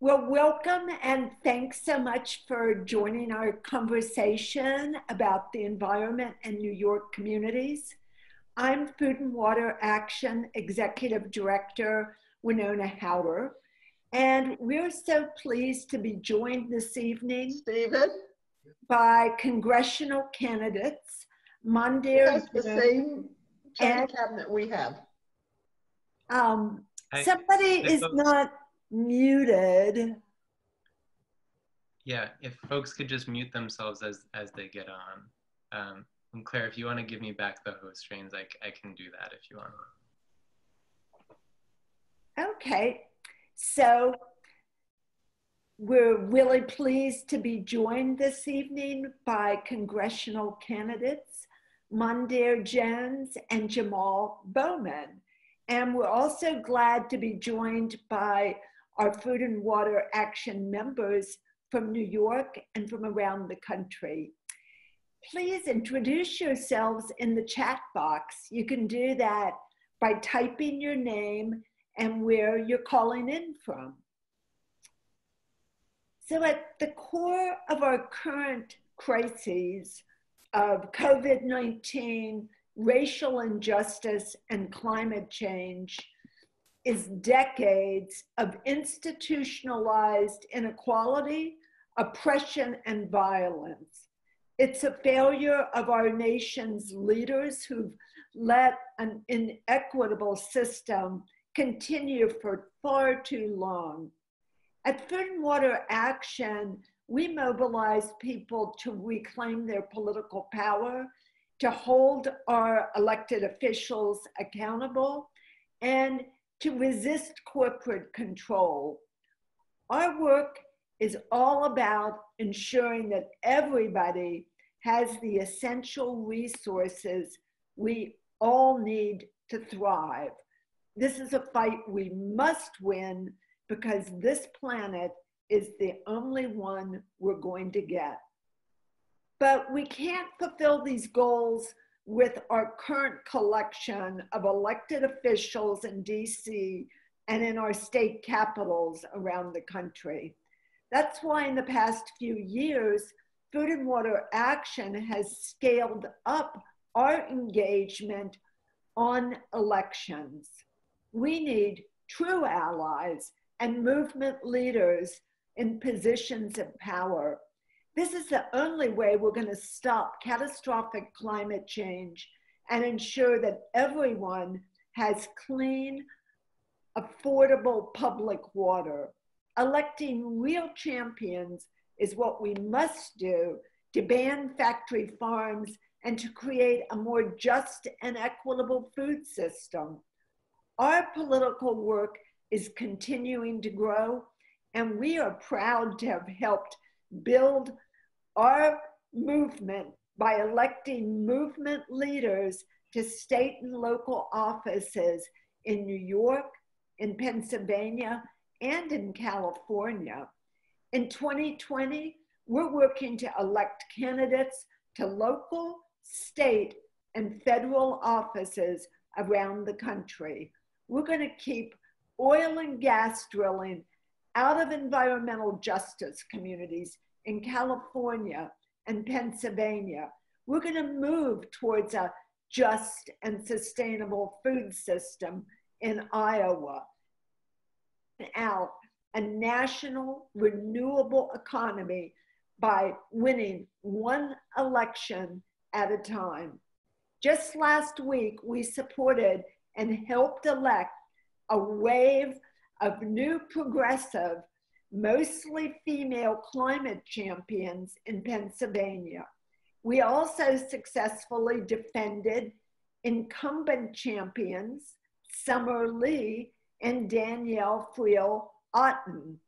Well, welcome and thanks so much for joining our conversation about the environment and New York communities. I'm Food and Water Action Executive Director Wenonah Hauter, and we're so pleased to be joined this evening Stephen? by congressional candidates Mondaire That's the same chain and- cabinet we have. Um, I- somebody is not muted. Yeah, if folks could just mute themselves as as they get on. Um, and Claire, if you want to give me back the host reins, I can do that if you want. Okay, so we're really pleased to be joined this evening by congressional candidates Mondaire Jones and Jamaal Bowman. And we're also glad to be joined by our Food and Water Action members from New York and from around the country. Please introduce yourselves in the chat box. You can do that by typing your name and where you're calling in from. So, at the core of our current crises of COVID 19, racial injustice, and climate change is decades of institutionalized inequality, oppression, and violence. It's a failure of our nation's leaders who've let an inequitable system continue for far too long. At Food and Water Action, we mobilize people to reclaim their political power, to hold our elected officials accountable, and to resist corporate control. Our work is all about ensuring that everybody has the essential resources we all need to thrive. This is a fight we must win because this planet is the only one we're going to get. But we can't fulfill these goals with our current collection of elected officials in DC and in our state capitals around the country. That's why in the past few years, Food and Water Action has scaled up our engagement on elections. We need true allies and movement leaders in positions of power. This is the only way we're going to stop catastrophic climate change and ensure that everyone has clean, affordable public water. Electing real champions is what we must do to ban factory farms and to create a more just and equitable food system. Our political work is continuing to grow, and we are proud to have helped build our movement by electing movement leaders to state and local offices in New York, in Pennsylvania, and in California. In 2020, we're working to elect candidates to local, state, and federal offices around the country. We're going to keep oil and gas drilling out of environmental justice communities in California and Pennsylvania. We're going to move towards a just and sustainable food system in Iowa. Out a national renewable economy by winning one election at a time. Just last week, we supported and helped elect a wave of new progressive, mostly female climate champions in Pennsylvania. We also successfully defended incumbent champions Summer Lee and Danielle Friel Otten.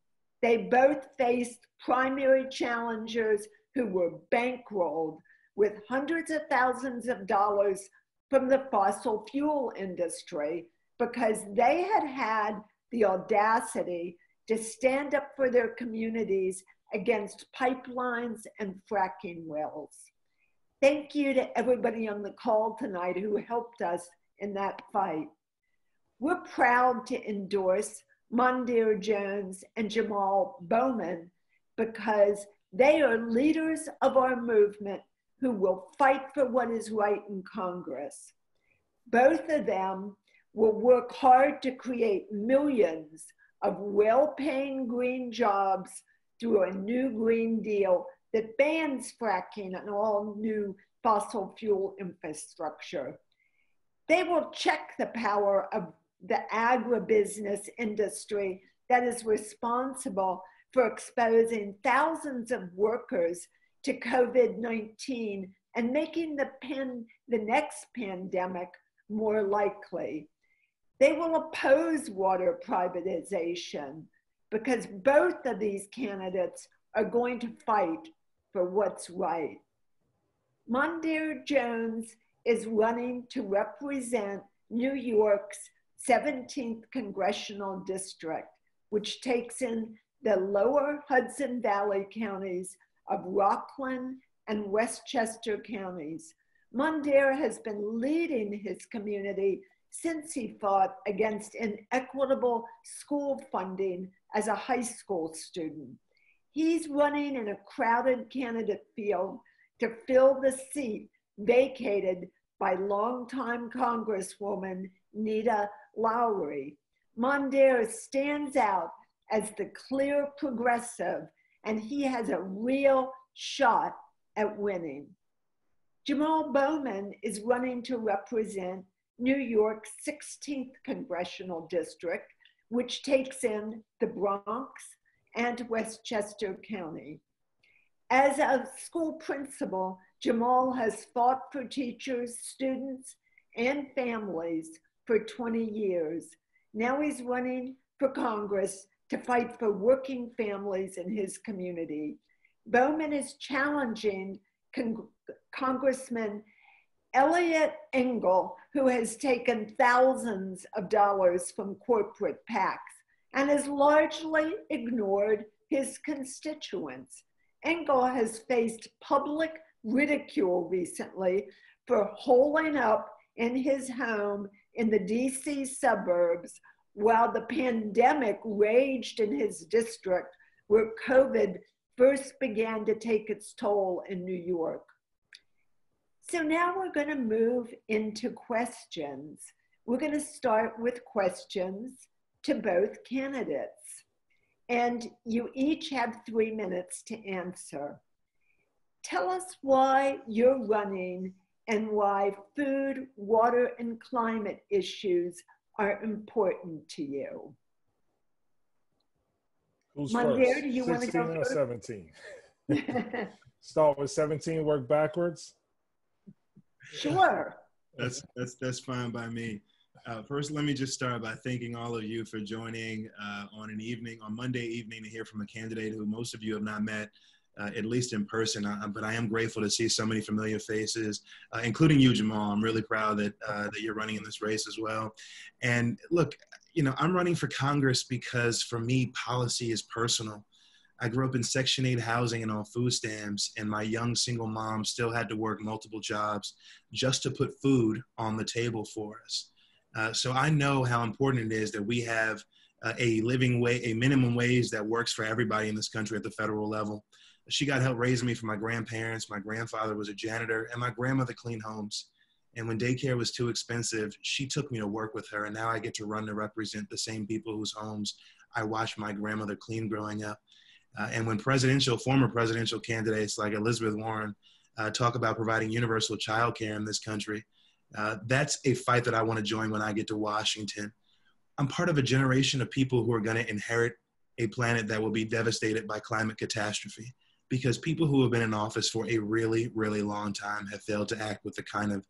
They both faced primary challengers who were bankrolled with hundreds of thousands of dollars from the fossil fuel industry because they had had the audacity to stand up for their communities against pipelines and fracking wells. Thank you to everybody on the call tonight who helped us in that fight. We're proud to endorse Mondaire Jones and Jamaal Bowman because they are leaders of our movement who will fight for what is right in Congress. Both of them will work hard to create millions of well paying green jobs through a new Green Deal that bans fracking and all new fossil fuel infrastructure. They will check the power of the agribusiness industry that is responsible for exposing thousands of workers to COVID 19 and making the, the next pandemic more likely. They will oppose water privatization because both of these candidates are going to fight for what's right. Mondaire Jones is running to represent New York's 17th congressional district, which takes in the lower Hudson Valley counties of Rockland and Westchester counties. Mondaire has been leading his community since he fought against inequitable school funding as a high school student. He's running in a crowded candidate field to fill the seat vacated by longtime Congresswoman Nita Lowey. Mondaire stands out as the clear progressive, and he has a real shot at winning. Jamaal Bowman is running to represent New York's 16th congressional district, which takes in the Bronx and Westchester County. As a school principal, Jamaal has fought for teachers, students, and families for 20 years. Now he's running for Congress to fight for working families in his community. Bowman is challenging Con- Congressman Eliot Engel, who has taken thousands of dollars from corporate PACs and has largely ignored his constituents. Engel has faced public ridicule recently for holding up in his home in the DC suburbs while the pandemic raged in his district where COVID first began to take its toll in New York. So now we're going to move into questions. We're going to start with questions to both candidates. And you each have three minutes to answer. Tell us why you're running and why food, water, and climate issues are important to you. Who's Mondaire, first? do you want to 16 go or first? 17? Start with 17, work backwards. Sure. That's that's that's fine by me. Uh, first, let me just start by thanking all of you for joining uh, on an evening, on Monday evening, to hear from a candidate who most of you have not met, uh, at least in person. But I am grateful to see so many familiar faces, uh, including you, Jamaal. I'm really proud that uh, that you're running in this race as well. And look, you know, I'm running for Congress because for me, policy is personal. I grew up in Section 8 housing and on food stamps, and my young single mom still had to work multiple jobs just to put food on the table for us. Uh, so I know how important it is that we have uh, a living way, a minimum wage that works for everybody in this country at the federal level. She got help raising me from my grandparents. My grandfather was a janitor, and my grandmother cleaned homes. And when daycare was too expensive, she took me to work with her, and now I get to run to represent the same people whose homes I watched my grandmother clean growing up. Uh, and when presidential, former presidential candidates like Elizabeth Warren uh, talk about providing universal child care in this country, uh, that's a fight that I want to join when I get to Washington. I'm part of a generation of people who are going to inherit a planet that will be devastated by climate catastrophe because people who have been in office for a really, really long time have failed to act with the kind of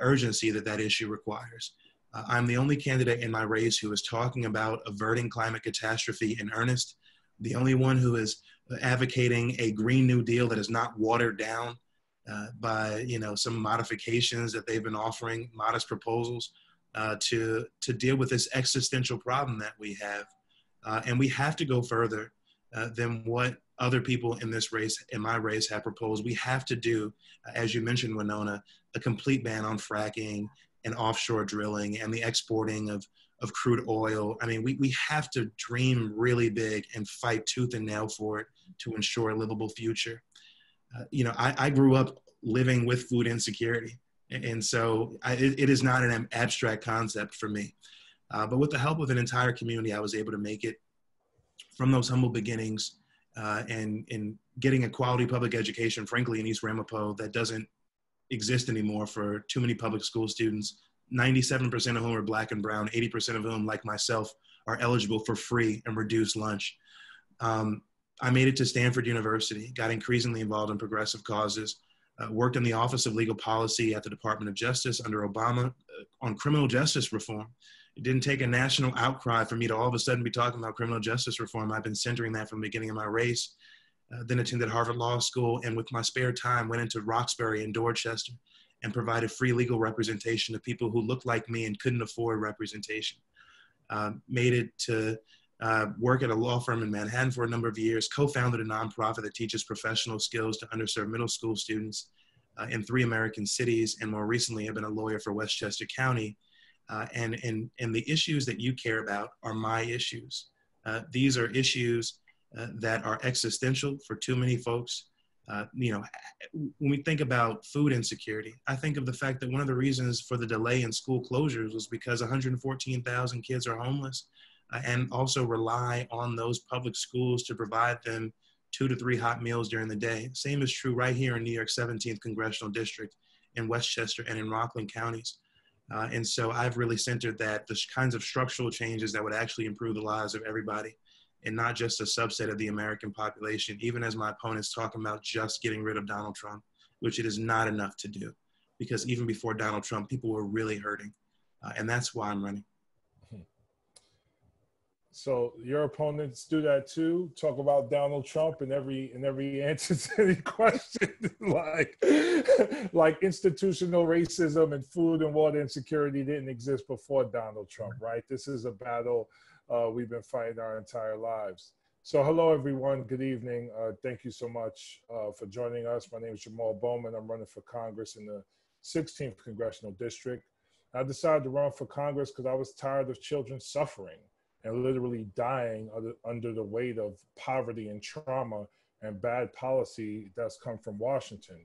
urgency that that issue requires. Uh, I'm the only candidate in my race who is talking about averting climate catastrophe in earnest the only one who is advocating a Green New Deal that is not watered down uh, by you know some modifications that they've been offering, modest proposals uh, to to deal with this existential problem that we have, uh, and we have to go further uh, than what other people in this race, in my race, have proposed. We have to do, as you mentioned, Wenonah, a complete ban on fracking and offshore drilling and the exporting of of crude oil. I mean, we, we have to dream really big and fight tooth and nail for it to ensure a livable future. Uh, you know, I, I grew up living with food insecurity. And so I, it, is not an abstract concept for me. Uh, but with the help of an entire community, I was able to make it from those humble beginnings uh, and, and getting a quality public education, frankly, in East Ramapo that doesn't exist anymore for too many public school students 97% of whom are black and brown, 80% of whom, like myself, are eligible for free and reduced lunch. Um, I made it to Stanford University, got increasingly involved in progressive causes, uh, worked in the Office of Legal Policy at the Department of Justice under Obama uh, on criminal justice reform. It didn't take a national outcry for me to all of a sudden be talking about criminal justice reform. I've been centering that from the beginning of my race. Uh, then attended Harvard Law School, and with my spare time, went into Roxbury and Dorchester and provided free legal representation to people who looked like me and couldn't afford representation. Uh, made it to uh, work at a law firm in Manhattan for a number of years, co-founded a nonprofit that teaches professional skills to underserved middle school students uh, in three American cities, and more recently have been a lawyer for Westchester County. Uh, and, and, and the issues that you care about are my issues. Uh, these are issues uh, that are existential for too many folks uh, you know, when we think about food insecurity, I think of the fact that one of the reasons for the delay in school closures was because 114,000 kids are homeless uh, and also rely on those public schools to provide them two to three hot meals during the day. Same is true right here in New York 17th Congressional District, in Westchester, and in Rockland counties. Uh, and so I've really centered that the kinds of structural changes that would actually improve the lives of everybody and not just a subset of the American population, even as my opponents talking about just getting rid of Donald Trump, which it is not enough to do. Because even before Donald Trump, people were really hurting. Uh, and that's why I'm running. So your opponents do that too. Talk about Donald Trump and every and every answer to any question, like like institutional racism and food and water insecurity didn't exist before Donald Trump, right? This is a battle uh, we've been fighting our entire lives. So, hello everyone. Good evening. Uh, thank you so much uh, for joining us. My name is Jamaal Bowman. I'm running for Congress in the 16th congressional district. I decided to run for Congress because I was tired of children suffering and literally dying under, under the weight of poverty and trauma and bad policy that's come from Washington.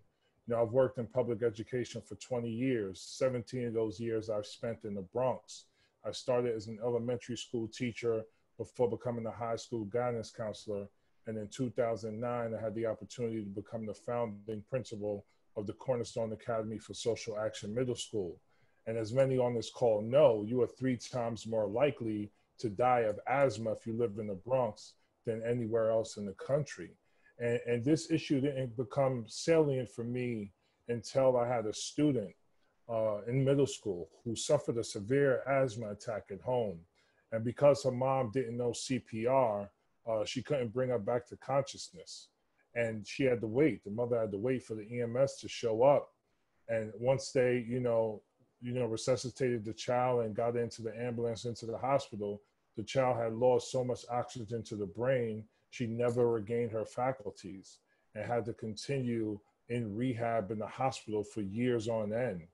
You know, I've worked in public education for 20 years. 17 of those years I've spent in the Bronx. I started as an elementary school teacher before becoming a high school guidance counselor. And in 2009, I had the opportunity to become the founding principal of the Cornerstone Academy for Social Action Middle School. And as many on this call know, you are three times more likely to die of asthma if you live in the Bronx than anywhere else in the country. And, and this issue didn't become salient for me until I had a student uh, in middle school who suffered a severe asthma attack at home. And because her mom didn't know CPR, uh, she couldn't bring her back to consciousness. And she had to wait. The mother had to wait for the EMS to show up. And once they, you know, you know, resuscitated the child and got into the ambulance into the hospital, the child had lost so much oxygen to the brain, she never regained her faculties and had to continue in rehab in the hospital for years on end.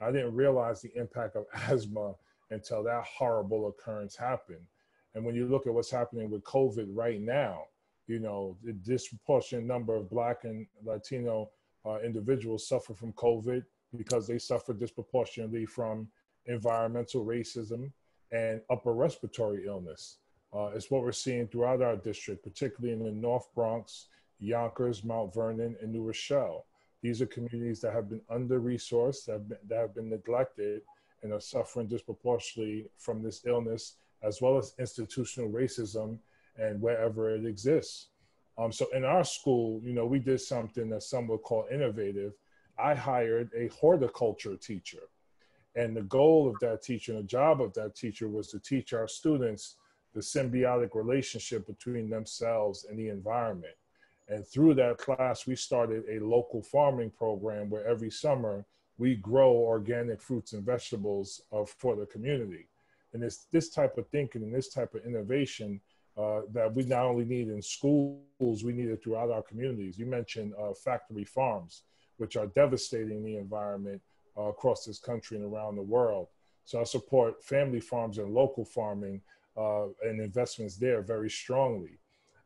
I didn't realize the impact of asthma until that horrible occurrence happened. And when you look at what's happening with COVID right now, you know, the disproportionate number of Black and Latino uh, individuals suffer from COVID because they suffer disproportionately from environmental racism and upper respiratory illness. Uh, it's what we're seeing throughout our district, particularly in the North Bronx, Yonkers, Mount Vernon, and New Rochelle. These are communities that have been under resourced, that have been, that have been neglected, and are suffering disproportionately from this illness, as well as institutional racism and wherever it exists. Um, so in our school, you know, we did something that some would call innovative. I hired a horticulture teacher. And the goal of that teacher and the job of that teacher was to teach our students the symbiotic relationship between themselves and the environment. And through that class, we started a local farming program where every summer we grow organic fruits and vegetables uh, for the community. And it's this type of thinking and this type of innovation uh, that we not only need in schools, we need it throughout our communities. You mentioned uh, factory farms, which are devastating the environment uh, across this country and around the world. So I support family farms and local farming uh, and investments there very strongly.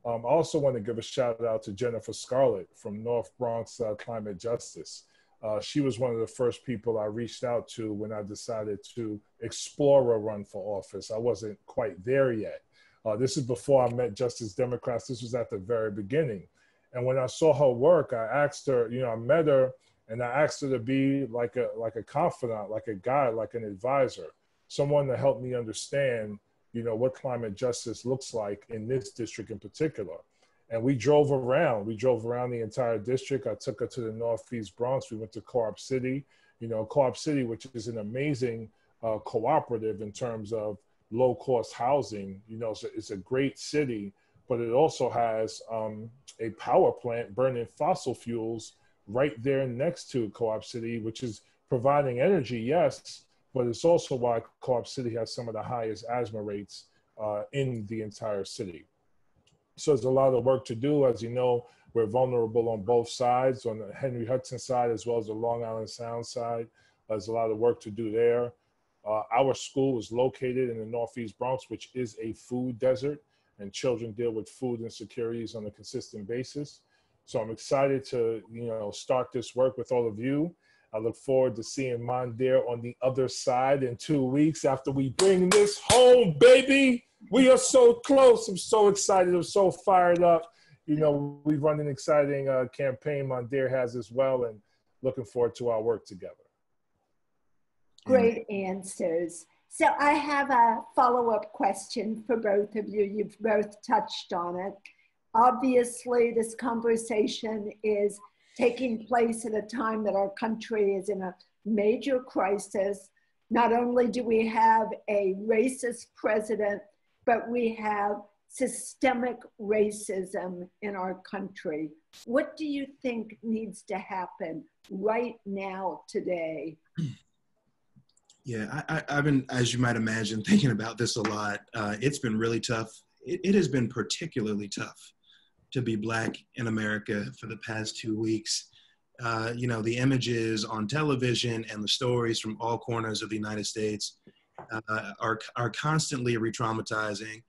Um, I also want to give a shout out to Jennifer Scarlett from North Bronx uh, Climate Justice. Uh, she was one of the first people I reached out to when I decided to explore a run for office. I wasn't quite there yet. Uh, this is before I met Justice Democrats. This was at the very beginning. And when I saw her work, I asked her, you know, I met her and I asked her to be like a like a confidant, like a guide, like an advisor, someone to help me understand, you know, what climate justice looks like in this district in particular. And we drove around. We drove around the entire district. I took her to the Northeast Bronx. We went to Co-op City. You know, Co-op City, which is an amazing uh, cooperative in terms of low cost housing. You know, a, it's a great city, but it also has um, a power plant burning fossil fuels right there next to Co-op City, which is providing energy, yes, but it's also why Co-op City has some of the highest asthma rates uh, in the entire city. So there's a lot of work to do. As you know, we're vulnerable on both sides, on the Henry Hudson side as well as the Long Island Sound side. There's a lot of work to do there. Uh, our school is located in the Northeast Bronx, which is a food desert, and children deal with food insecurities on a consistent basis. So I'm excited to, you know, start this work with all of you. I look forward to seeing Mondaire on the other side in two weeks after we bring this home, baby. We are so close. I'm so excited. I'm so fired up. You know, we've run an exciting uh, campaign. Mondaire has as well, and looking forward to our work together. Great answers. So I have a follow-up question for both of you. You've both touched on it. Obviously, this conversation is taking place at a time that our country is in a major crisis. Not only do we have a racist president, but we have systemic racism in our country. What do you think needs to happen right now, today? Yeah, I, have been, as you might imagine, thinking about this a lot. Uh, it's been really tough. It, it has been particularly tough to be Black in America for the past two weeks. Uh, you know, the images on television and the stories from all corners of the United States uh, are, are constantly re traumatizing,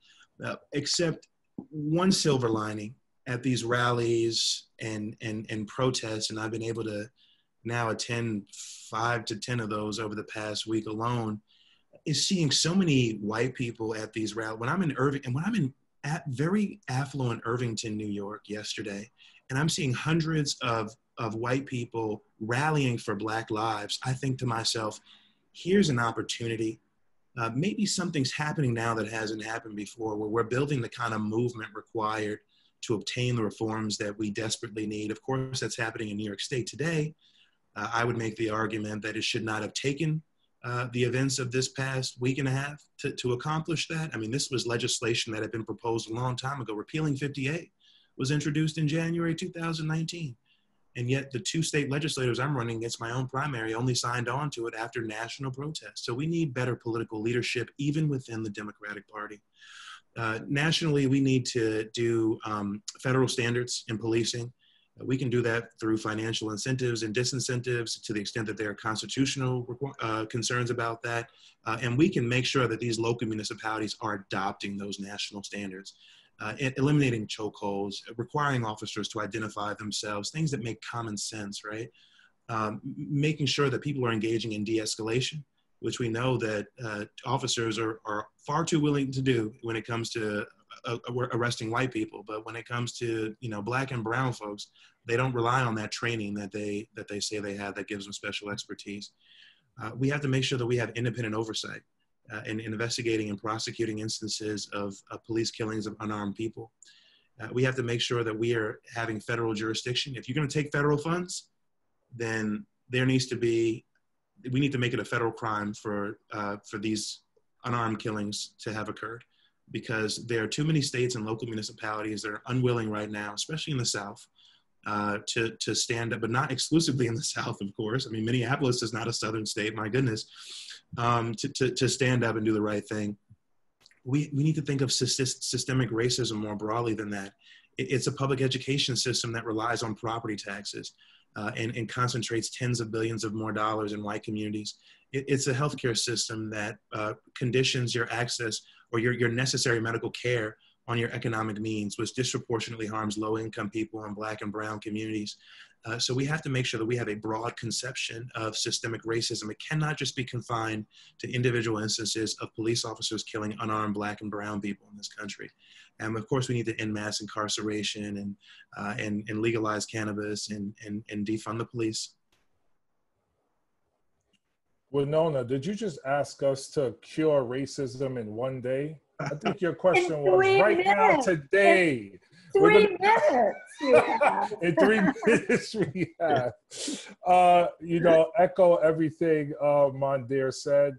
uh, except one silver lining at these rallies and, and, and protests. And I've been able to now attend five to 10 of those over the past week alone is seeing so many white people at these rallies. When I'm in Irving, and when I'm in at very affluent Irvington, New York yesterday, and I'm seeing hundreds of, of white people rallying for Black lives, I think to myself, here's an opportunity. Uh, maybe something's happening now that hasn't happened before, where we're building the kind of movement required to obtain the reforms that we desperately need. Of course, that's happening in New York State today. Uh, I would make the argument that it should not have taken uh, the events of this past week and a half to, to accomplish that. I mean, this was legislation that had been proposed a long time ago. Repealing 50A was introduced in January 2019. And yet, the two state legislators I'm running against my own primary only signed on to it after national protests. So, we need better political leadership, even within the Democratic Party. Uh, nationally, we need to do um, federal standards in policing. We can do that through financial incentives and disincentives to the extent that there are constitutional uh, concerns about that. Uh, and we can make sure that these local municipalities are adopting those national standards. Uh, eliminating chokeholds, requiring officers to identify themselves, things that make common sense, right? Um, making sure that people are engaging in de-escalation, which we know that uh, officers are, are far too willing to do when it comes to uh, arresting white people, but when it comes to you know black and brown folks, they don't rely on that training that they that they say they have that gives them special expertise. Uh, we have to make sure that we have independent oversight uh, in, in, investigating and prosecuting instances of, of police killings of unarmed people. Uh, we have to make sure that we are having federal jurisdiction. If you're going to take federal funds, then there needs to be we need to make it a federal crime for uh, for these unarmed killings to have occurred because there are too many states and local municipalities that are unwilling right now, especially in the South, uh, to, to stand up, but not exclusively in the South, of course. I mean, Minneapolis is not a Southern state, my goodness, um, to, to, to stand up and do the right thing. We, we need to think of systemic racism more broadly than that. It's a public education system that relies on property taxes uh, and, and concentrates tens of billions of more dollars in white communities. it, it's a healthcare system that uh, conditions your access or your, your necessary medical care on your economic means, which disproportionately harms low income people in black and brown communities. Uh, so we have to make sure that we have a broad conception of systemic racism. It cannot just be confined to individual instances of police officers killing unarmed black and brown people in this country. And of course, we need to end mass incarceration and, uh, and, and legalize cannabis and, and, and defund the police. Wenonah, did you just ask us to cure racism in one day? I think your question was right minutes. now, today. In three gonna, minutes. in three minutes, we have. Uh, you know, echo everything uh, Mondaire said.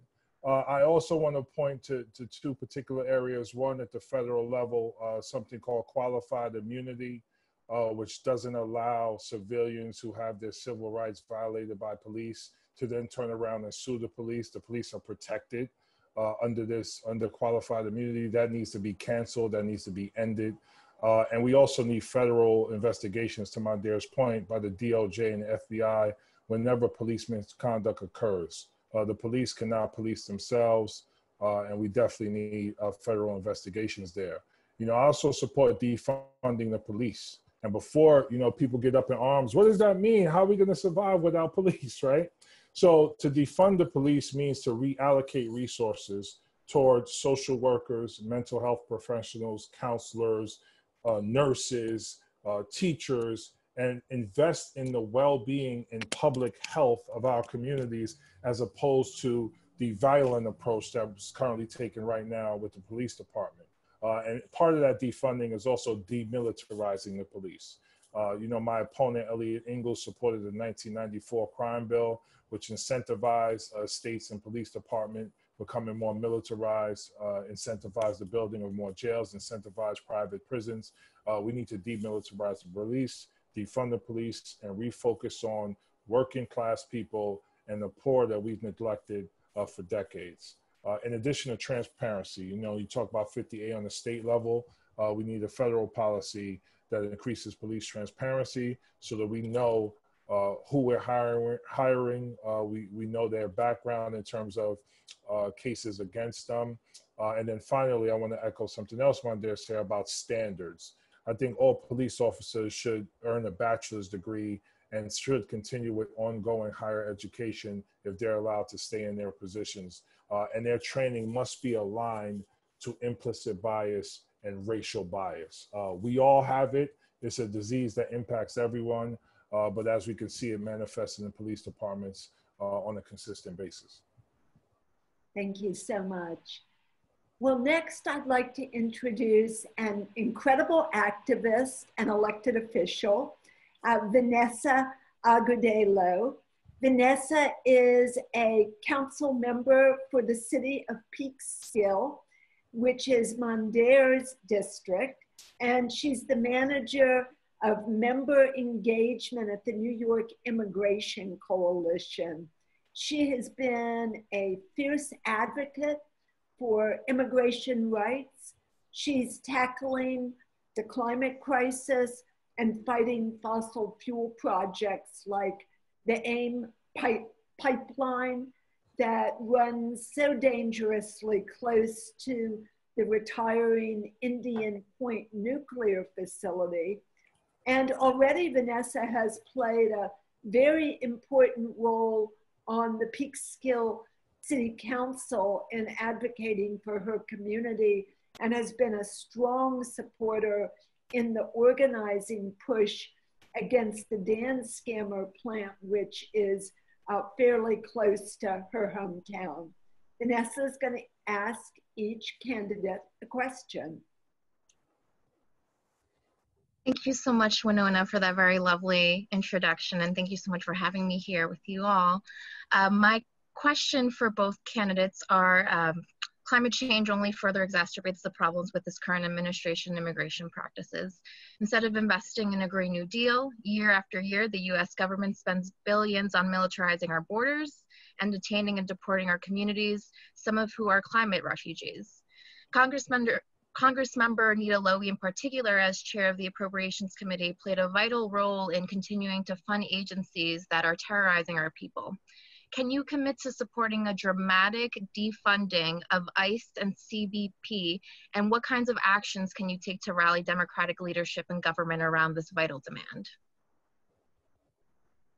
Uh, I also want to point to, to two particular areas. One at the federal level, uh, something called qualified immunity, uh, which doesn't allow civilians who have their civil rights violated by police to then turn around and sue the police. The police are protected uh, under this, under qualified immunity. That needs to be canceled. That needs to be ended. Uh, and we also need federal investigations, to Mondaire's point, by the DOJ and the FBI whenever police misconduct occurs. Uh, the police cannot police themselves, uh, and we definitely need uh, federal investigations there. You know, I also support defunding the police. And before, you know, people get up in arms, what does that mean? How are we going to survive without police, right? So to defund the police means to reallocate resources towards social workers, mental health professionals, counselors, uh, nurses, uh, teachers, and invest in the well-being and public health of our communities as opposed to the violent approach that's currently taken right now with the police department. Uh, and part of that defunding is also demilitarizing the police. Uh, you know, my opponent, Eliot Engel, supported the 1994 crime bill, which incentivized uh, states and police department becoming more militarized, uh, the building of more jails, incentivize private prisons. Uh, we need to demilitarize the police, defund the police, and refocus on working class people and the poor that we've neglected uh, for decades. Uh, in addition to transparency, you know, you talk about 50A on the state level. We need a federal policy that increases police transparency so that we know uh, who we're hiring. hiring. Uh, we, we know their background in terms of uh, cases against them. Uh, and then finally, I want to echo something else Mondaire said about standards. I think all police officers should earn a bachelor's degree and should continue with ongoing higher education if they're allowed to stay in their positions. Uh, and their training must be aligned to implicit bias and racial bias. Uh, we all have it. It's a disease that impacts everyone, uh, but as we can see, it manifests in the police departments uh, on a consistent basis. Thank you so much. Well, next I'd like to introduce an incredible activist and elected official, uh, Vanessa Agudelo. Vanessa is a council member for the city of Peekskill which is Mondaire's district, and she's the manager of member engagement at the New York Immigration Coalition. She has been a fierce advocate for immigration rights. She's tackling the climate crisis and fighting fossil fuel projects like the AIM pipe, pipeline that runs so dangerously close to the retiring Indian Point nuclear facility. And already Vanessa has played a very important role on the Peekskill City Council in advocating for her community and has been a strong supporter in the organizing push against the Danskammer plant, which is uh, fairly close to her hometown. Vanessa is going to ask each candidate a question. Thank you so much, Wenonah, for that very lovely introduction, and thank you so much for having me here with you all. Uh, my question for both candidates are um, Climate change only further exacerbates the problems with this current administration immigration practices. Instead of investing in a Green New Deal, year after year, the US government spends billions on militarizing our borders and detaining and deporting our communities, some of who are climate refugees. Congressmember, Congressmember Nita Lowey, in particular, as chair of the Appropriations Committee, played a vital role in continuing to fund agencies that are terrorizing our people. Can you commit to supporting a dramatic defunding of ICE and CBP? And what kinds of actions can you take to rally Democratic leadership and government around this vital demand?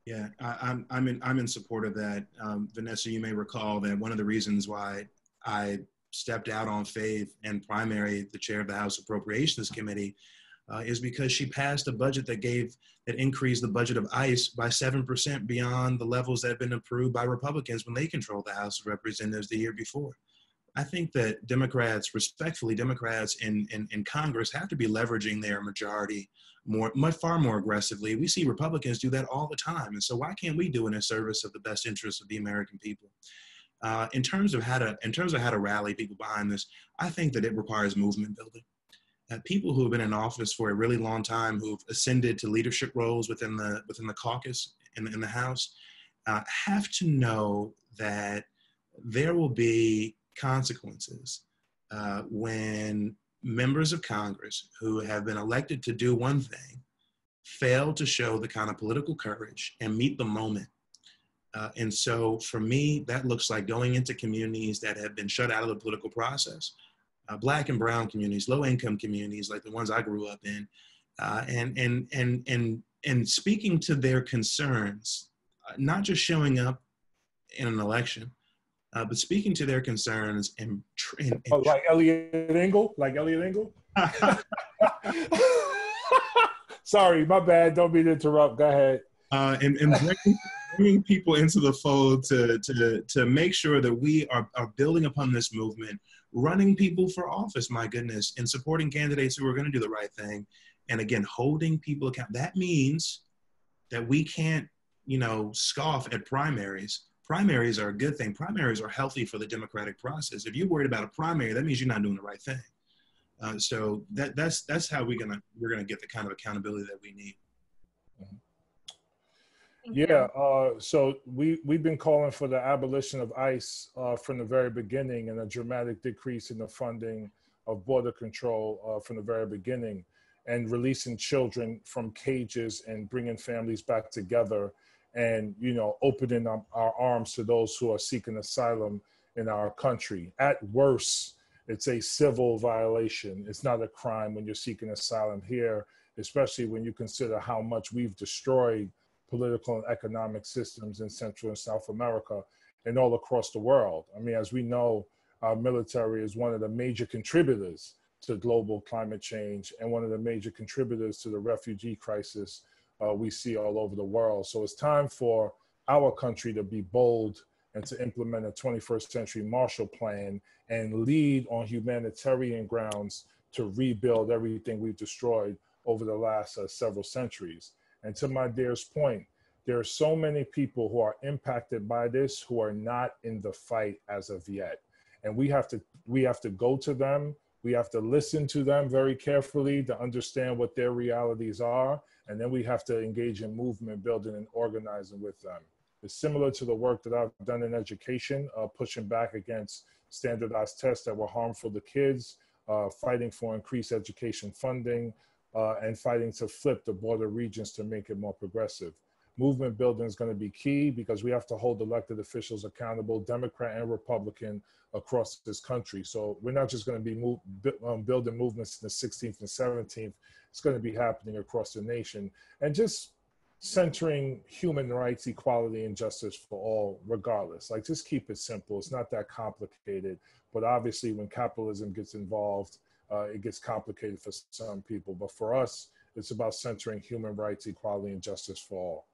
Yeah, I, am I'm in I'm in support of that. Um, Vanessa, you may recall that one of the reasons why I stepped out on faith and primary the chair of the House Appropriations Committee uh, is because she passed a budget that gave that increased the budget of ICE by seven percent beyond the levels that had been approved by Republicans when they controlled the House of Representatives the year before. I think that Democrats, respectfully, Democrats in, in, in Congress have to be leveraging their majority more, much far more aggressively. We see Republicans do that all the time. And so why can't we do it in service of the best interests of the American people? Uh, in terms of how to, in terms of how to rally people behind this, I think that it requires movement building. Uh, people who have been in office for a really long time, who've ascended to leadership roles within the within the caucus in, in the House, uh, have to know that there will be consequences uh, when members of Congress who have been elected to do one thing fail to show the kind of political courage and meet the moment. Uh, and so for me, that looks like going into communities that have been shut out of the political process, uh, black and brown communities, low income communities like the ones I grew up in, uh, and, and, and, and, and speaking to their concerns, uh, not just showing up in an election, uh, but speaking to their concerns and, and, and oh, like Eliot Engel, like Eliot Engel. Sorry, my bad. Don't mean to interrupt. Go ahead. Uh, and and bringing, bringing, people into the fold to to to make sure that we are are building upon this movement, running people for office. My goodness, and supporting candidates who are going to do the right thing, and again, holding people account. That means that we can't, you know, scoff at primaries primaries are a good thing. Primaries are healthy for the democratic process. If you're worried about a primary, that means you're not doing the right thing. Uh, so that, that's that's how we're gonna we're gonna get the kind of accountability that we need. Yeah, uh, so we we've been calling for the abolition of ICE uh, from the very beginning, and a dramatic decrease in the funding of border control uh, from the very beginning, and releasing children from cages and bringing families back together and you know opening up our arms to those who are seeking asylum in our country. At worst it's a civil violation. It's not a crime when you're seeking asylum here especially when you consider how much we've destroyed political and economic systems in central and south america and all across the world i mean as we know our military is one of the major contributors to global climate change and one of the major contributors to the refugee crisis uh, we see all over the world. So it's time for our country to be bold and to implement a 21st century Marshall Plan and lead on humanitarian grounds to rebuild everything we've destroyed over the last uh, several centuries. And to Mondaire's point, there are so many people who are impacted by this who are not in the fight as of yet. And we have to we have to go to them. We have to listen to them very carefully to understand what their realities are and then we have to engage in movement building and organizing with them. It's similar to the work that I've done in education, uh, pushing back against standardized tests that were harmful to kids, uh, fighting for increased education funding, uh, and fighting to flip the border regions to make it more progressive. Movement building is going to be key because we have to hold elected officials accountable, Democrat and Republican, across this country. So we're not just going to be move, um, building movements in the 16th and 17th it's going to be happening across the nation and just centering human rights equality and justice for all regardless like just keep it simple it's not that complicated but obviously when capitalism gets involved uh, it gets complicated for some people but for us it's about centering human rights equality and justice for all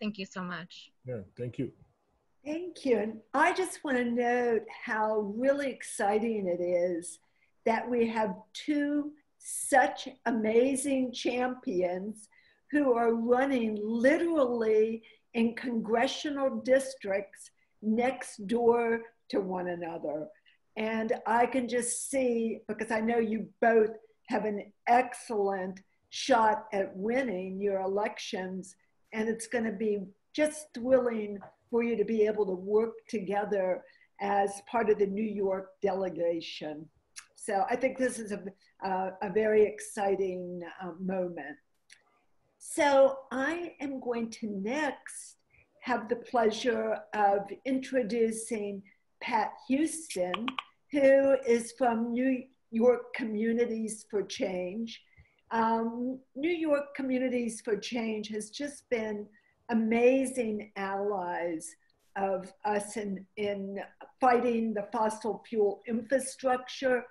thank you so much yeah thank you Thank you. And I just want to note how really exciting it is that we have two such amazing champions who are running literally in congressional districts next door to one another. And I can just see, because I know you both have an excellent shot at winning your elections, and it's going to be just thrilling for you to be able to work together as part of the New York delegation. So I think this is a, uh, a very exciting uh, moment. So I am going to next have the pleasure of introducing Pat Houston, who is from New York Communities for Change. Um, New York Communities for Change has just been amazing allies of us in, in fighting the fossil fuel infrastructure,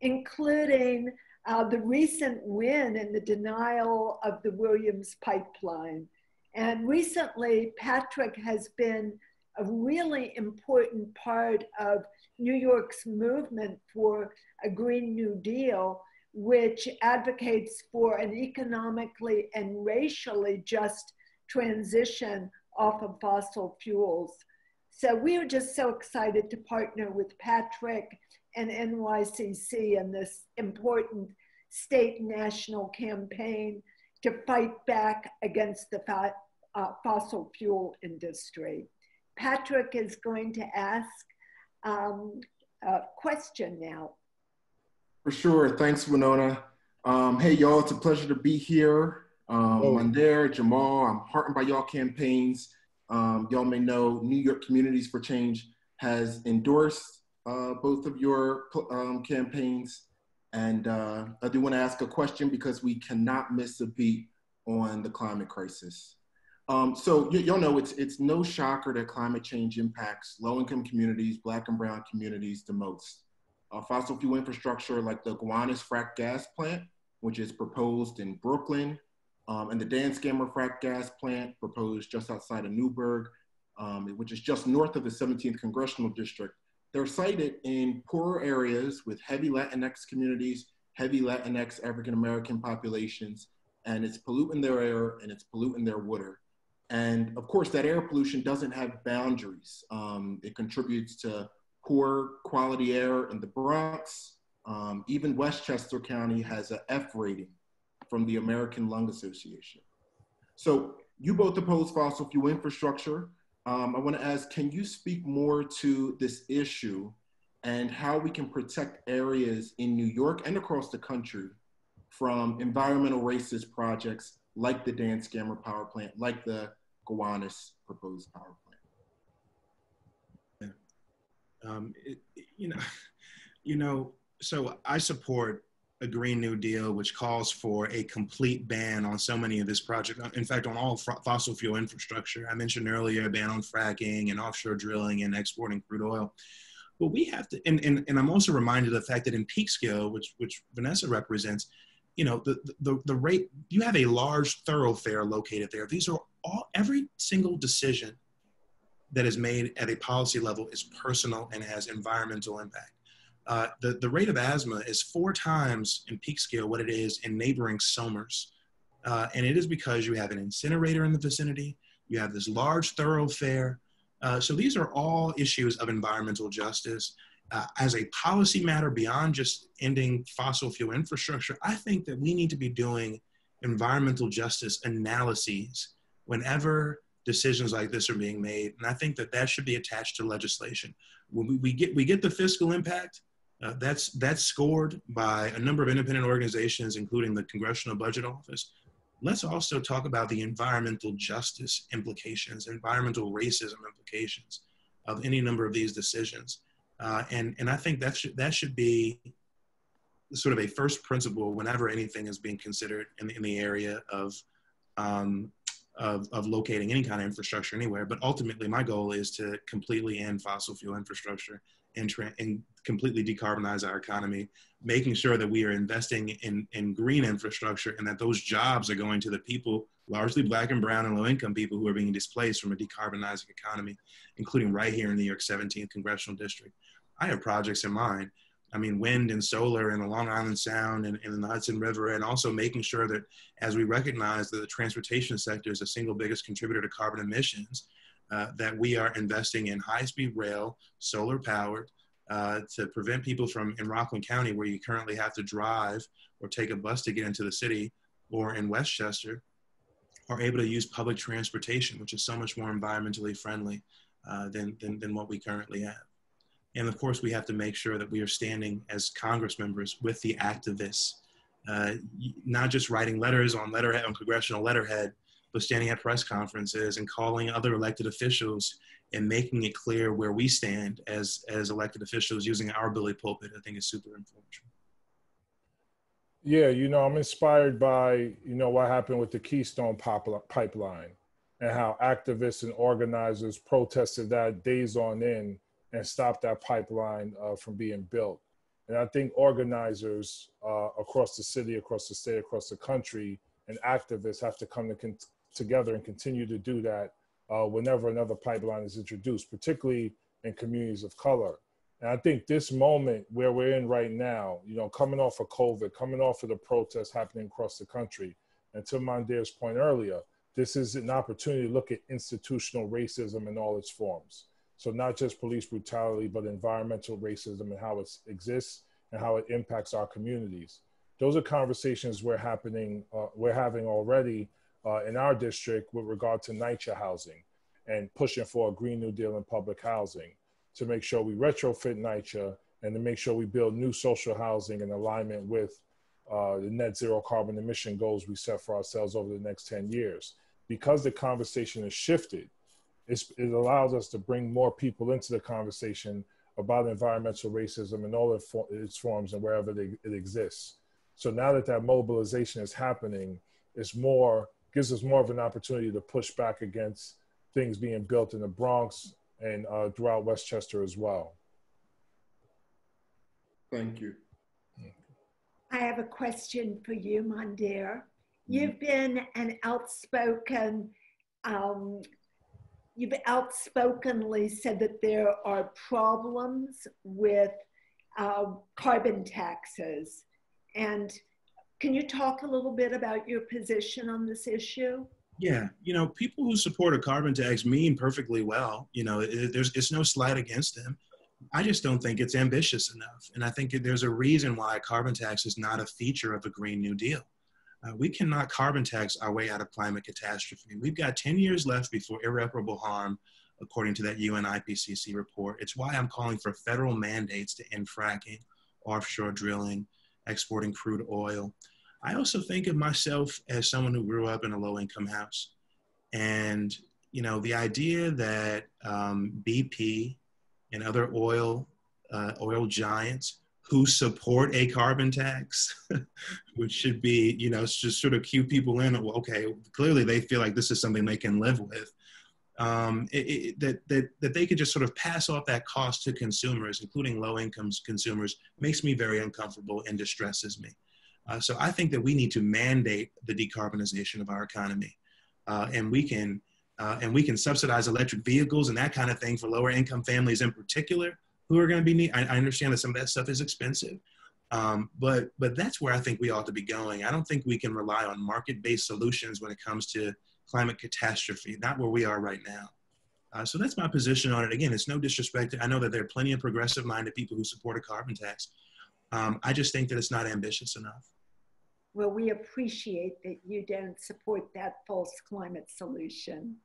including uh, the recent win in the denial of the Williams pipeline. And recently, Patrick has been a really important part of New York's movement for a Green New Deal, which advocates for an economically and racially just transition off of fossil fuels. So we are just so excited to partner with Patrick and NYCC in this important state national campaign to fight back against the uh, fossil fuel industry. Patrick is going to ask um, a question now. For sure. Thanks, Wenonah. Um, hey, y'all, it's a pleasure to be here. Um, oh. I'm there, Jamaal. I'm heartened by y'all campaigns. Um, y'all may know New York Communities for Change has endorsed uh, both of your um, campaigns. And uh, I do want to ask a question because we cannot miss a beat on the climate crisis. Um, so y- y'all know it's it's no shocker that climate change impacts low-income communities, Black and Brown communities the most. Uh, fossil fuel infrastructure like the Gowanus frack gas plant, which is proposed in Brooklyn, um, and the Danskammer frac gas plant proposed just outside of Newburgh, um, which is just north of the 17th congressional district. They're sited in poorer areas with heavy Latinx communities, heavy Latinx African American populations, and it's polluting their air and it's polluting their water. And of course, that air pollution doesn't have boundaries. Um, it contributes to poor quality air in the Bronx. Um, even Westchester County has an F rating from the American Lung Association. So you both oppose fossil fuel infrastructure. Um, I want to ask, can you speak more to this issue and how we can protect areas in New York and across the country from environmental racist projects like the Danskammer power plant, like the Gowanus proposed power plant? Yeah. Um, it, you know, you know, so I support a Green New Deal, which calls for a complete ban on so many of this project. In fact, on all fossil fuel infrastructure. I mentioned earlier a ban on fracking and offshore drilling and exporting crude oil. But we have to, and, and, and I'm also reminded of the fact that in Peekskill, which which Vanessa represents, you know, the, the, the rate, you have a large thoroughfare located there. These are all, every single decision that is made at a policy level is personal and has environmental impact. Uh, the, the rate of asthma is four times in Peekskill what it is in neighboring Somers. Uh, and it is because you have an incinerator in the vicinity, you have this large thoroughfare. Uh, so these are all issues of environmental justice uh, as a policy matter beyond just ending fossil fuel infrastructure, I think that we need to be doing environmental justice analyses whenever decisions like this are being made. And I think that that should be attached to legislation. When we, we get, we get the fiscal impact, uh, that's, that's scored by a number of independent organizations, including the Congressional Budget Office. Let's also talk about the environmental justice implications, environmental racism implications of any number of these decisions. Uh, and, and I think that should, that should be sort of a first principle whenever anything is being considered in, the, in the area of, um, of, of locating any kind of infrastructure anywhere. But ultimately, my goal is to completely end fossil fuel infrastructure and, and completely decarbonize our economy, making sure that we are investing in, in green infrastructure and that those jobs are going to the people, largely black and brown and low income people who are being displaced from a decarbonizing economy, including right here in New York 17th congressional district. I have projects in mind. I mean, wind and solar in the Long Island Sound and, and in the Hudson River, and also making sure that as we recognize that the transportation sector is the single biggest contributor to carbon emissions, uh, that we are investing in high-speed rail, solar powered, uh, to prevent people from in Rockland County, where you currently have to drive or take a bus to get into the city, or in Westchester, are able to use public transportation, which is so much more environmentally friendly uh, than, than, than what we currently have. And of course, we have to make sure that we are standing as Congress members with the activists, uh, not just writing letters on letterhead on congressional letterhead, but standing at press conferences and calling other elected officials and making it clear where we stand as as elected officials using our Billy pulpit, I think is super important. Yeah, you know, I'm inspired by you know what happened with the Keystone pipeline and how activists and organizers protested that days on end and stopped that pipeline uh, from being built. And I think organizers uh, across the city, across the state, across the country, and activists have to come to con- together and continue to do that uh, whenever another pipeline is introduced, particularly in communities of color. And I think this moment where we're in right now, you know, coming off of COVID, coming off of the protests happening across the country, and to Mondaire's point earlier, this is an opportunity to look at institutional racism in all its forms. So not just police brutality, but environmental racism and how it exists and how it impacts our communities. Those are conversations we're happening, uh, we're having already uh, in our district with regard to NYCHA housing and pushing for a Green New Deal in public housing to make sure we retrofit NYCHA and to make sure we build new social housing in alignment with uh, the net zero carbon emission goals we set for ourselves over the next 10 years. Because the conversation has shifted, it allows us to bring more people into the conversation about environmental racism in all its forms and wherever they, it exists. So now that that mobilization is happening, it's more gives us more of an opportunity to push back against things being built in the Bronx and uh, throughout Westchester as well. Thank you. I have a question for you, Mondaire. You've been an outspoken, um, you've outspokenly said that there are problems with uh, carbon taxes. And can you talk a little bit about your position on this issue? Yeah, you know, people who support a carbon tax mean perfectly well. You know, it, there's it's no slight against them. I just don't think it's ambitious enough, and I think there's a reason why a carbon tax is not a feature of a Green New Deal. Uh, we cannot carbon tax our way out of climate catastrophe. We've got 10 years left before irreparable harm, according to that UN IPCC report. It's why I'm calling for federal mandates to end fracking, offshore drilling, exporting crude oil. I also think of myself as someone who grew up in a low income house. And, you know, the idea that um, BP and other oil, uh, oil giants who support a carbon tax, which should be, you know, just sort of cue people in. Well, okay, clearly they feel like this is something they can live with. Um, it, it, that, that, that they could just sort of pass off that cost to consumers, including low income consumers, makes me very uncomfortable and distresses me. Uh, so I think that we need to mandate the decarbonization of our economy, uh, and we can uh, and we can subsidize electric vehicles and that kind of thing for lower income families in particular who are going to be need. I, I, understand that some of that stuff is expensive, um, but but that's where I think we ought to be going. I don't think we can rely on market based solutions when it comes to climate catastrophe. Not where we are right now. Uh, so that's my position on it. Again, it's no disrespect. I know that there are plenty of progressive minded people who support a carbon tax. Um, I just think that it's not ambitious enough. Well, we appreciate that you don't support that false climate solution.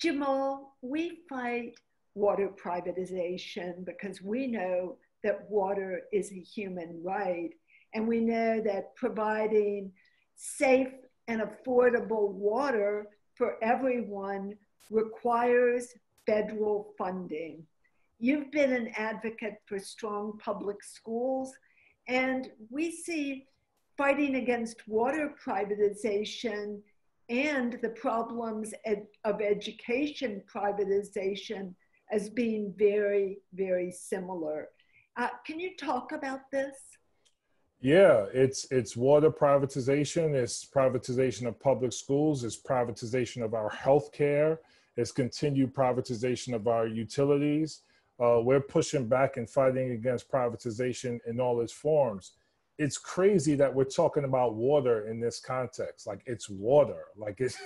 Jamaal, we fight water privatization because we know that water is a human right. And we know that providing safe and affordable water for everyone requires federal funding. You've been an advocate for strong public schools, and we see fighting against water privatization and the problems ed- of education privatization as being very, very similar. Uh, can you talk about this? Yeah, it's it's water privatization, it's privatization of public schools, it's privatization of our health care, it's continued privatization of our utilities. Uh, we're pushing back and fighting against privatization in all its forms it's crazy that we're talking about water in this context. Like it's water, like it's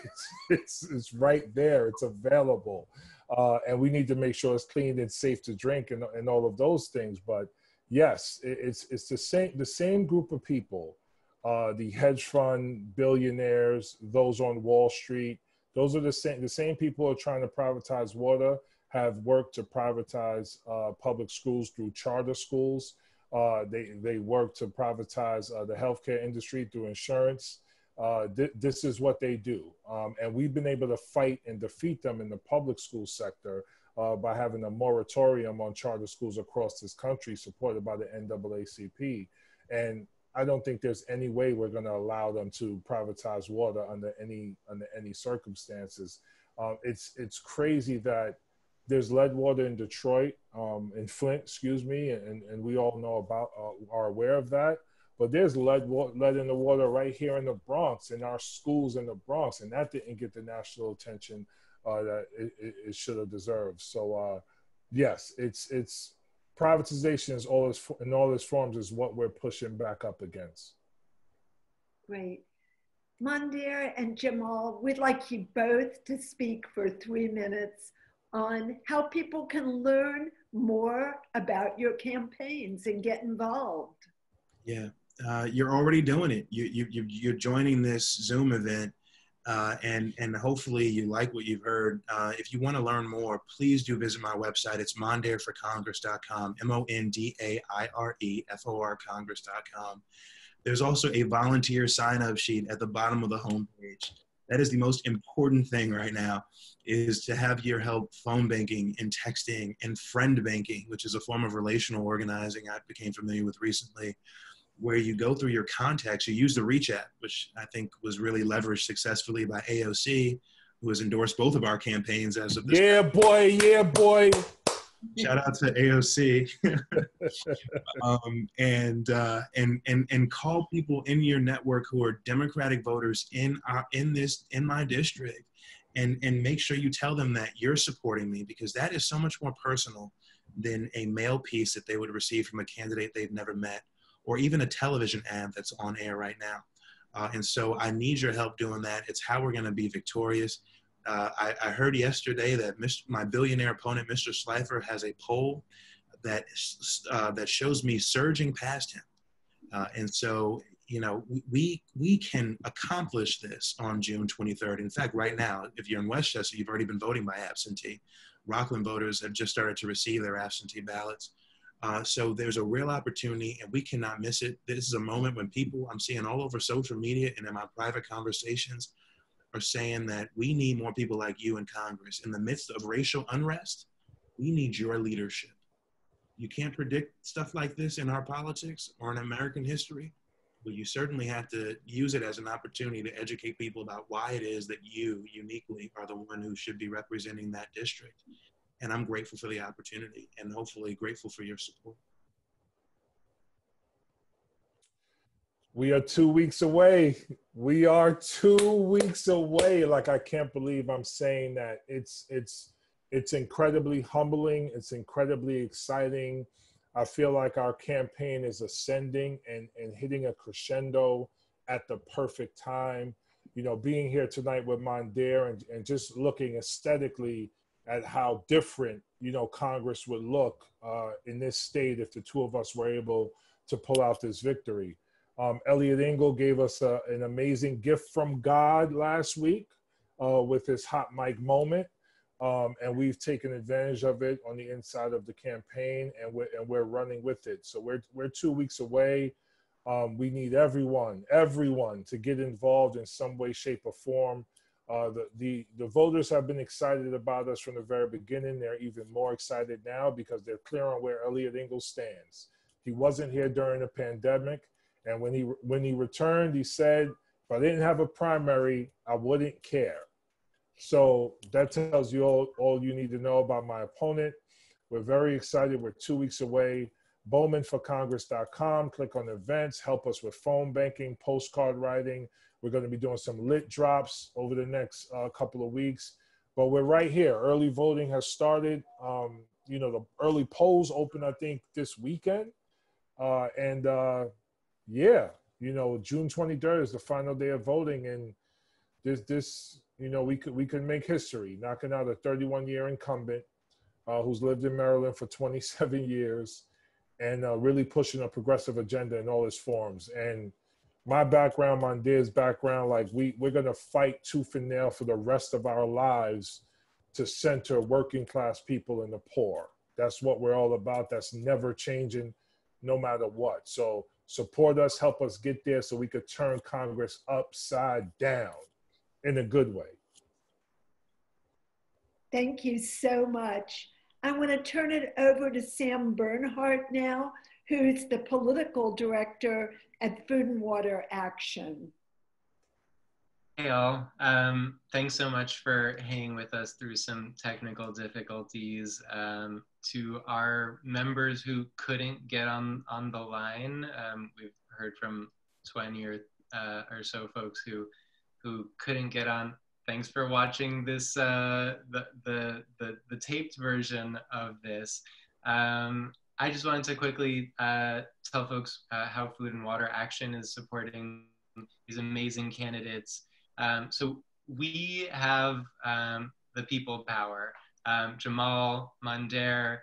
it's it's, right there, it's available, uh, and we need to make sure it's clean and safe to drink and, and all of those things. But yes, it, it's it's the same the same group of people, uh, the hedge fund billionaires, those on Wall Street. Those are the same the same people who are trying to privatize water have worked to privatize uh, public schools through charter schools uh, they they work to privatize uh, the healthcare industry through insurance. uh, th- this is what they do. Um, and we've been able to fight and defeat them in the public school sector uh, by having a moratorium on charter schools across this country supported by the NAACP. And I don't think there's any way we're going to allow them to privatize water under any under any circumstances. Um, it's it's crazy that there's lead water in Detroit, um, in Flint, excuse me, and, and we all know about uh, are aware of that. But there's lead lead in the water right here in the Bronx, in our schools in the Bronx, and that didn't get the national attention uh, that it, it, should have deserved. So uh, yes, it's it's privatization is all its in all its forms is what we're pushing back up against. Great. Mondaire and Jamaal, we'd like you both to speak for three minutes on how people can learn more about your campaigns and get involved. Yeah, uh, you're already doing it. You, you, you're joining this Zoom event uh, and and hopefully you like what you've heard. Uh, if you want to learn more, please do visit my website. It's mondaireforcongress.com, M-O-N-D-A-I-R-E-F-O-R Congress.com. There's also a volunteer sign-up sheet at the bottom of the homepage. That is the most important thing right now, is to have your help phone banking and texting and friend banking, which is a form of relational organizing I became familiar with recently where you go through your contacts, you use the Reach app, which I think was really leveraged successfully by AOC, who has endorsed both of our campaigns as of this. Yeah, time. boy. Yeah, boy. Shout out to AOC. um, and, uh, and, and, and call people in your network who are Democratic voters in, uh, in this, in my district and, and make sure you tell them that you're supporting me because that is so much more personal than a mail piece that they would receive from a candidate they've never met or even a television ad that's on air right now. Uh, and so I need your help doing that. It's how we're going to be victorious. Uh, I, I, heard yesterday that Mr., my billionaire opponent, Mr. Schleifer, has a poll that uh, that shows me surging past him. Uh, and so, you know, we we can accomplish this on June 23rd. In fact, right now, if you're in Westchester, you've already been voting by absentee. Rockland voters have just started to receive their absentee ballots. Uh, so there's a real opportunity and we cannot miss it. This is a moment when people I'm seeing all over social media and in my private conversations are saying that we need more people like you in Congress. In the midst of racial unrest, we need your leadership. You can't predict stuff like this in our politics or in American history, but you certainly have to use it as an opportunity to educate people about why it is that you uniquely are the one who should be representing that district and I'm grateful for the opportunity and hopefully grateful for your support. We are two weeks away. We are two weeks away. Like I can't believe I'm saying that. It's it's it's incredibly humbling. It's incredibly exciting. I feel like our campaign is ascending and, and hitting a crescendo at the perfect time. You know, being here tonight with Mondaire and, and just looking aesthetically at how different you know Congress would look uh, in this state if the two of us were able to pull out this victory. Um, Eliot Engel gave us a, an amazing gift from God last week uh, with his hot mic moment, um, and we've taken advantage of it on the inside of the campaign, and we're and we're running with it. So we're we're two weeks away. Um, we need everyone, everyone, to get involved in some way, shape, or form. Uh, the, the, the voters have been excited about us from the very beginning. They're even more excited now because they're clear on where Eliot Engel stands. He wasn't here during the pandemic. And when he, when he returned, he said, if I didn't have a primary, I wouldn't care. So that tells you all, all you need to know about my opponent. We're very excited. We're two weeks away. BowmanForCongress.com. Click on events. Help us with phone banking, postcard writing, we're going to be doing some lit drops over the next uh, couple of weeks. But we're right here. Early voting has started. Um, you know, the early polls open, I think, this weekend. Uh, and uh, yeah, you know, June 23rd is the final day of voting. And this, this, you know, we could we could make history, knocking out a 31 year incumbent uh, who's lived in Maryland for 27 years and uh, really pushing a progressive agenda in all its forms. And my background, Mondaire's background, like we we're gonna fight tooth and nail for the rest of our lives to center working class people and the poor. That's what we're all about. That's never changing, no matter what. So support us, help us get there so we could turn Congress upside down in a good way. Thank you so much. I want to turn it over to Sam Bernhardt now, who's the political director at Food and Water Action. Hey all, um, thanks so much for hanging with us through some technical difficulties. Um, to our members who couldn't get on, on the line, um, we've heard from 20 or, uh, or so folks who, who couldn't get on. Thanks for watching this, uh, the, the, the, the, taped version of this. Um, I just wanted to quickly uh, tell folks uh, how Food and Water Action is supporting these amazing candidates um, so we have um, the people power. Um, Jamaal, Mondaire,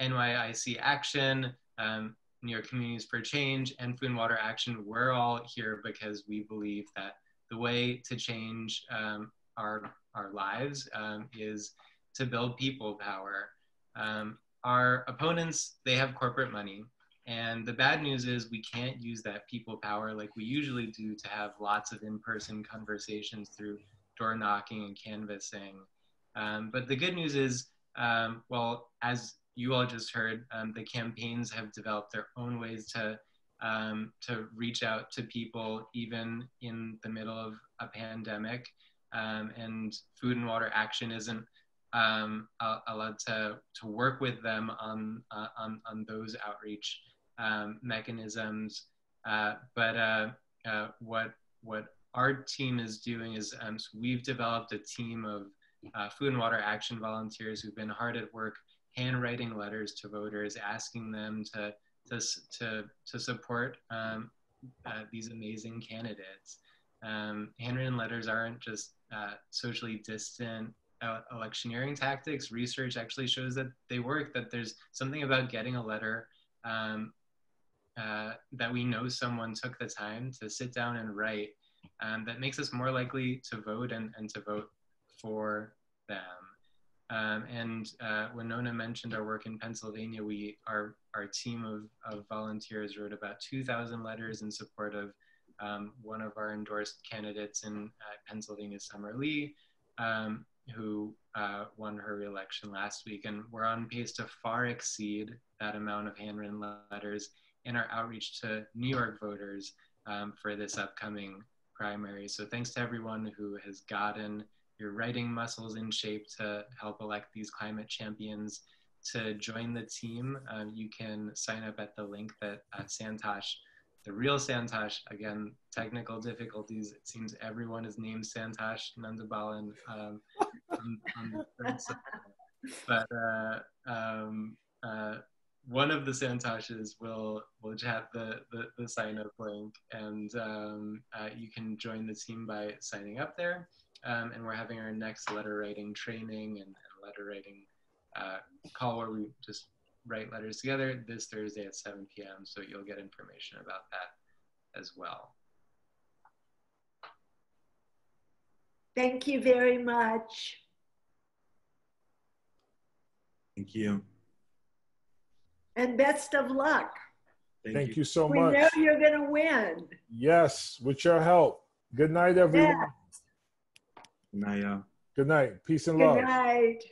NYIC Action, um, New York Communities for Change, and Food and Water Action, we're all here because we believe that the way to change um, our, our lives um, is to build people power. our opponents, they have corporate money. And the bad news is we can't use that people power like we usually do to have lots of in-person conversations through door knocking and canvassing. Um, but the good news is, um, well, as you all just heard, um, the campaigns have developed their own ways to um, to reach out to people even in the middle of a pandemic. Um, and Food and Water Action isn't um, allowed to to work with them on uh, on on those outreach um, mechanisms. Uh, but uh, uh, what what our team is doing is um, so we've developed a team of uh, food and water action volunteers who've been hard at work handwriting letters to voters, asking them to to to, to support um, uh, these amazing candidates. Um, handwritten letters aren't just uh, socially distant electioneering tactics. Research actually shows that they work. That there's something about getting a letter um, uh, that we know someone took the time to sit down and write um, that makes us more likely to vote and, and to vote for them. Um, and uh, Nona mentioned our work in Pennsylvania. We, our, our team of, of volunteers wrote about 2,000 letters in support of um, one of our endorsed candidates in uh, Pennsylvania, Summer Lee, um, who uh, won her reelection last week. And we're on pace to far exceed that amount of handwritten letters in our outreach to New York voters um, for this upcoming primary. So thanks to everyone who has gotten your writing muscles in shape to help elect these climate champions. To join the team, um, you can sign up at the link that uh, Santosh, the real Santosh, again, technical difficulties. It seems everyone is named Santosh Nandabalan um, on, on the third side. But uh, um, uh, one of the Santoshes will will have the, the, the sign up link, and um, uh, you can join the team by signing up there. Um, and we're having our next letter writing training and, and letter writing uh, call where we just write letters together this Thursday at 7 p.m. So you'll get information about that as well. Thank you very much. Thank you and best of luck. Thank, Thank you. you. so we much. We know you're going to win. Yes, with your help. Good night, everyone. Good night, y'all. Good night. Peace and Good love. Good night.